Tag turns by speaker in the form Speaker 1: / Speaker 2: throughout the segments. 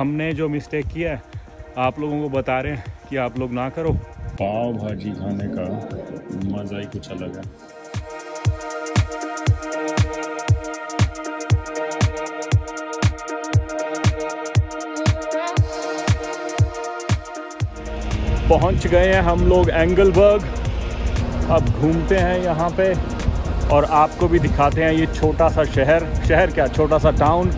Speaker 1: हमने जो मिस्टेक किया है आप लोगों को बता रहे हैं कि आप लोग ना करो।
Speaker 2: पाव भाजी खाने का मज़ा ही कुछ अलग है।
Speaker 1: पहुँच गए हैं हम लोग एंगलबर्ग। अब घूमते हैं यहाँ पे और आपको भी दिखाते हैं ये छोटा सा शहर। शहर क्या? छोटा सा टाउन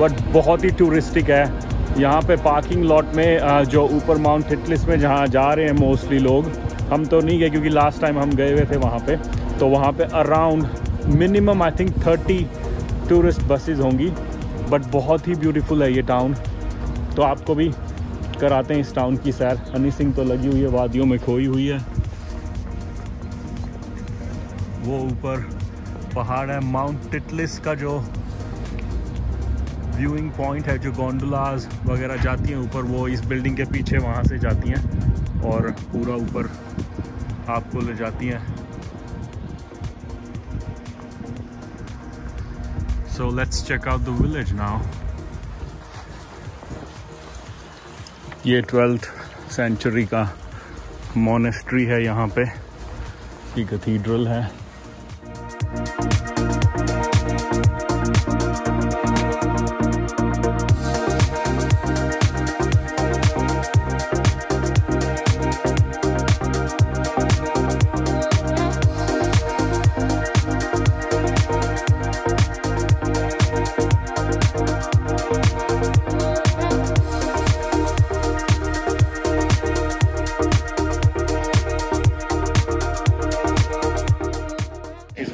Speaker 1: बट बहुत ही टूरिस्टिक है। यहाँ पे पार्किंग लॉट में जो ऊपर माउंट टिटलिस में जहाँ जा रहे हैं मोस्टली लोग, हम तो नहीं गए क्योंकि लास्ट टाइम हम गए हुए थे वहाँ पे तो वहाँ पे around minimum I think thirty tourist buses होंगी बट बहुत ही ब्यूटीफुल है ये टाउन तो आपको भी कराते हैं इस टाउन की सैर। हनी सिंह तो लगी हुई है, वादियों में खोई हुई है। वो ऊपर पहाड़ है माउंट टिटलिस का जो व्यूइंग पॉइंट है जो गोंडोलाज वगैरह जाती हैं, ऊपर वो इस बिल्डिंग के पीछे वहाँ से जाती हैं और पूरा ऊपर आपको ले जाती हैं। So let's check out the village now ये ट्वेल्थ सेंचुरी का मोनेस्ट्री है यहाँ पे। ये कैथीड्रल है।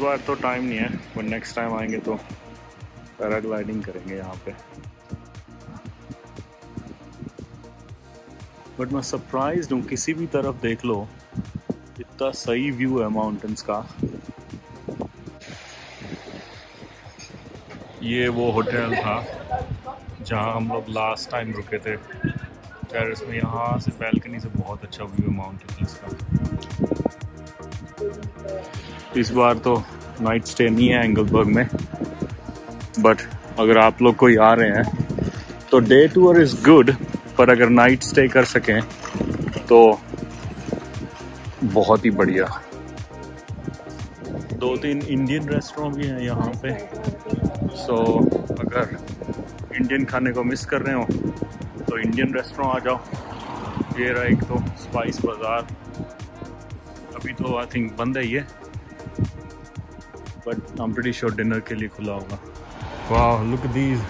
Speaker 1: बार तो टाइम नहीं है पर नेक्स्ट टाइम आएँगे तो पैराग्लाइडिंग करेंगे यहाँ पे। बट मैं सरप्राइज़ हूँ, किसी भी तरफ़ देख लो, इतना सही व्यू है माउंटेन्स का। ये वो होटल था, जहाँ हम लोग लास्ट टाइम रुके थे। टेरिस में यहाँ से बैल्कनी से बहुत अच्छा व्यू है माउंटेन का। इस बार तो नाइट स्टे नहीं है एंगलबर्ग में. बट अगर आप लोग कोई आ रहे हैं तो डे टूर इज़ गुड पर अगर नाइट स्टे कर सकें तो बहुत ही बढ़िया. दो तीन इंडियन रेस्टोरेंट भी हैं यहाँ पे. सो so, अगर इंडियन खाने को मिस कर रहे हो तो इंडियन रेस्टोरेंट आ जाओ. ये रहा एक तो स्पाइस बाज़ार अभी तो आई थिंक बंद है ये. But I am pretty sure dinner के लिए खुला होगा। वाह लुक दीज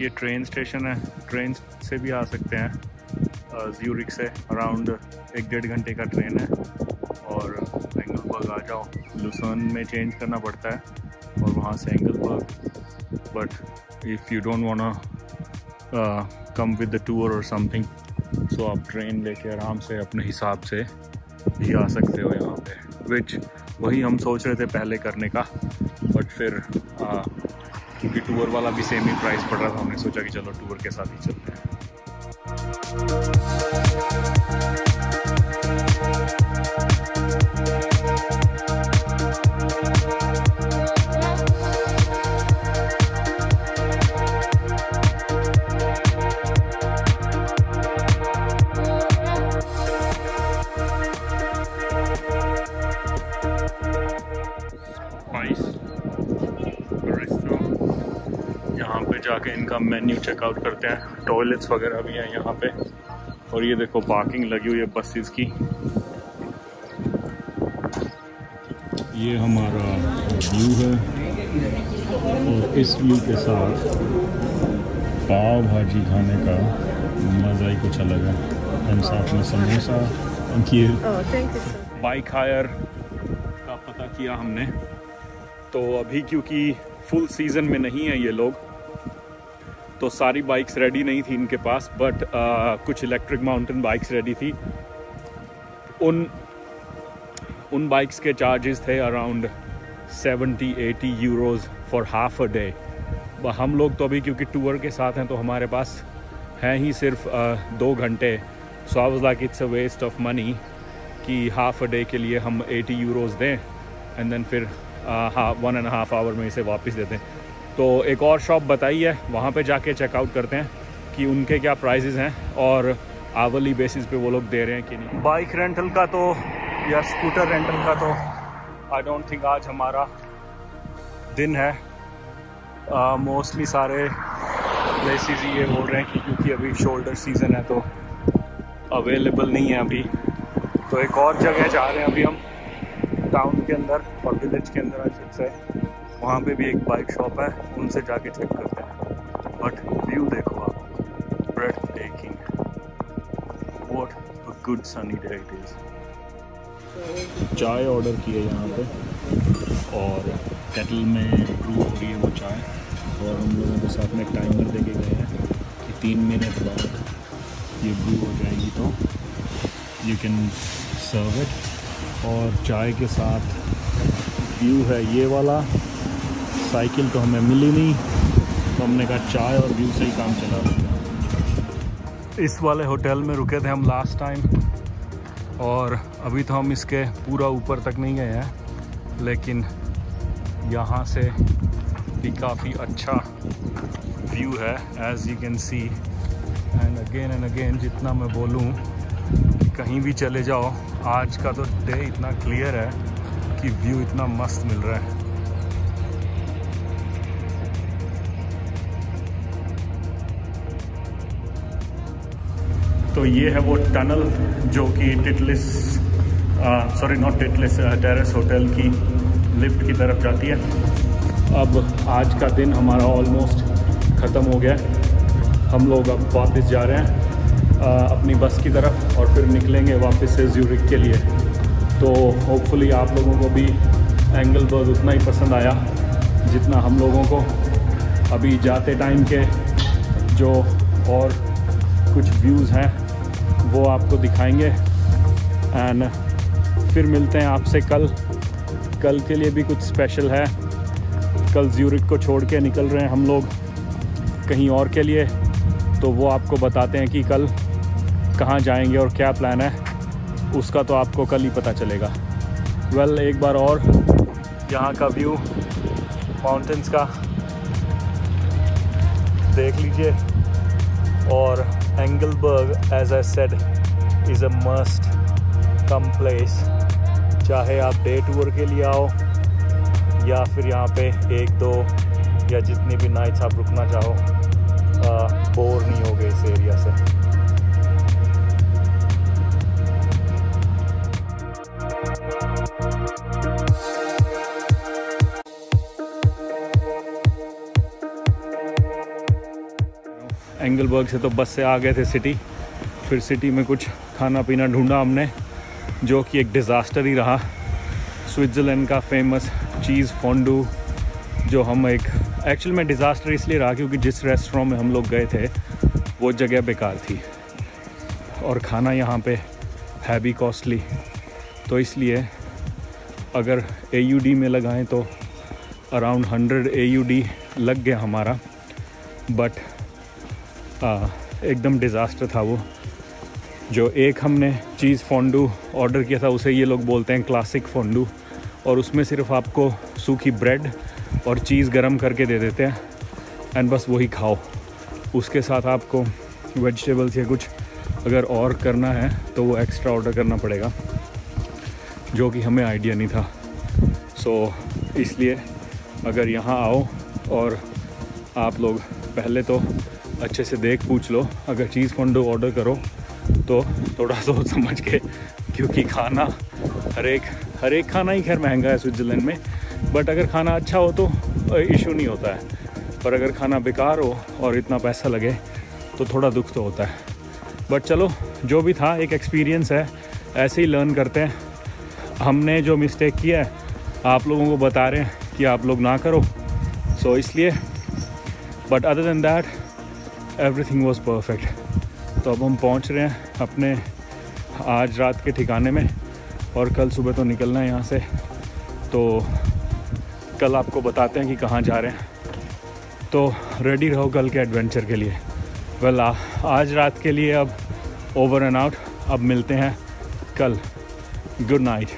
Speaker 1: ये ट्रेन स्टेशन है। ट्रेन से भी आ सकते हैं। ज्यूरिक से अराउंड एक डेढ़ घंटे का ट्रेन है। और एंगलबर्ग आ जाओ। लुसन में चेंज करना पड़ता है। और वहाँ से Engelberg but if you don't want come with the tour और समथिंग सो आप ट्रेन लेके आराम से अपने हिसाब से भी आ सकते हो यहाँ पे विच वही हम सोच रहे थे पहले करने का बट फिर क्योंकि टूर वाला भी सेम ही प्राइस पड़ रहा था हमने सोचा कि चलो टूर के साथ ही चलते हैं। जाके इनका मेन्यू चेकआउट करते हैं। टॉयलेट्स वगैरह भी हैं यहाँ पे। और ये देखो पार्किंग लगी हुई है बसेस की। ये हमारा व्यू है। और इस व्यू के साथ पाव भाजी खाने का मज़ा ही कुछ अलग है। एंड साथ में samosa thank you bike hire का पता किया हमने। तो अभी क्योंकि फुल सीज़न में नहीं है ये लोग तो सारी बाइक्स रेडी नहीं थी इनके पास बट uh, कुछ इलेक्ट्रिक माउंटेन बाइक्स रेडी थी। उन उन बाइक्स के चार्जेस थे around 70 80 euros for half a day हम लोग तो अभी क्योंकि टूर के साथ हैं तो हमारे पास हैं ही सिर्फ़ uh, दो घंटे। So I was like it's a waste of money कि हाफ़ अ डे के लिए हम 80 यूरोज दें एंड देन फिर वन एंड हाफ़ आवर में इसे वापस देते हैं तो एक और शॉप बताई है वहाँ पे जाके चेकआउट करते हैं कि उनके क्या प्राइजेज़ हैं और आवली बेसिस पे वो लोग दे रहे हैं कि नहीं। बाइक रेंटल का तो या स्कूटर रेंटल का तो आई डोंट थिंक आज हमारा दिन है। मोस्टली uh, सारे प्लेसेस ये बोल रहे हैं कि क्योंकि अभी शोल्डर सीज़न है तो अवेलेबल नहीं है अभी। तो एक और जगह जा रहे हैं अभी हम टाउन के अंदर और विलेज के अंदर अच्छे से वहाँ पे भी एक बाइक शॉप है, उनसे जाके चेक करते हैं। बट व्यू देखो आप bread taking what a good sunny day it is चाय ऑर्डर की है यहाँ पे, और केटल में ब्रू हो रही है वो चाय, और हम लोगों के साथ में टाइमर दे के गए हैं कि तीन मिनट बाद ये ब्रू हो जाएगी तो यू कैन सर्व इट और चाय के साथ व्यू है ये वाला साइकिल तो हमें मिली नहीं। तो हमने कहा चाय और व्यू से ही काम चला। इस वाले होटल में रुके थे हम लास्ट टाइम और अभी तो हम इसके पूरा ऊपर तक नहीं गए हैं, लेकिन यहाँ से भी काफ़ी अच्छा व्यू है as you can see and again and again जितना मैं बोलूँ कहीं भी चले जाओ, आज का तो डे इतना क्लियर है कि व्यू इतना मस्त मिल रहा है। तो ये है वो टनल जो कि Titlis sorry not Titlis terrace hotel की लिफ्ट की तरफ़ जाती है। अब आज का दिन हमारा ऑलमोस्ट ख़त्म हो गया। हम लोग अब वापस जा रहे हैं आ, अपनी बस की तरफ़ और फिर निकलेंगे वापस से ज्यूरिक के लिए। तो होपफुली आप लोगों को भी एंगल बर्ग उतना ही पसंद आया जितना हम लोगों को। अभी जाते टाइम के जो और कुछ व्यूज़ हैं वो आपको दिखाएँगे। एंड फिर मिलते हैं आपसे कल। कल के लिए भी कुछ स्पेशल है। कल ज्यूरिक को छोड़ के निकल रहे हैं हम लोग कहीं और के लिए। तो वो आपको बताते हैं कि कल कहाँ जाएँगे और क्या प्लान है। उसका तो आपको कल ही पता चलेगा। वेल well, एक बार और यहाँ का व्यू माउंटेंस का। देख लीजिए। और Engelberg, as I said is a must come place चाहे आप डे टूर के लिए आओ या फिर यहाँ पे एक दो या जितनी भी नाइट्स आप रुकना चाहो बोर नहीं हो गए इस एरिया से। एंगलबर्ग से तो बस से आ गए थे सिटी। फिर सिटी में कुछ खाना पीना ढूंढा हमने, जो कि एक डिज़ास्टर ही रहा। स्विट्ज़रलैंड का फ़ेमस चीज़ फोंडू जो हम एक एक्चुअल में डिज़ास्टर इसलिए रहा क्योंकि जिस रेस्टोरेंट में हम लोग गए थे, वो जगह बेकार थी। और खाना यहाँ पे है भी कॉस्टली तो इसलिए अगर एयूडी में लगाएँ तो अराउंड हंड्रेड ए लग गया हमारा। बट एकदम डिज़ास्टर था वो। जो एक हमने चीज़ फोंडू ऑर्डर किया था उसे ये लोग बोलते हैं क्लासिक फोंडू और उसमें सिर्फ़ आपको सूखी ब्रेड और चीज़ गरम करके दे देते हैं एंड बस वही खाओ। उसके साथ आपको वेजिटेबल्स या कुछ अगर और करना है तो वो एक्स्ट्रा ऑर्डर करना पड़ेगा जो कि हमें आइडिया नहीं था। सो so, इसलिए अगर यहाँ आओ और आप लोग पहले तो अच्छे से देख पूछ लो। अगर चीज़ फंडो ऑर्डर करो तो थोड़ा सोच समझ के क्योंकि खाना हर एक हर एक खाना ही खैर महँगा है स्विट्ज़रलैंड में। बट अगर खाना अच्छा हो तो इशू नहीं होता है। पर अगर खाना बेकार हो और इतना पैसा लगे तो थोड़ा दुख तो होता है। बट चलो जो भी था एक एक्सपीरियंस है। ऐसे ही लर्न करते हैं। हमने जो मिस्टेक किया है आप लोगों को बता रहे हैं कि आप लोग ना करो। सो so, इसलिए but other than that everything was perfect तो अब हम पहुँच रहे हैं अपने आज रात के ठिकाने में और कल सुबह तो निकलना है यहाँ से। तो कल आपको बताते हैं कि कहाँ जा रहे हैं। तो रेडी रहो कल के एडवेंचर के लिए। वेल आज रात के लिए अब ओवर एंड आउट अब मिलते हैं कल। Good night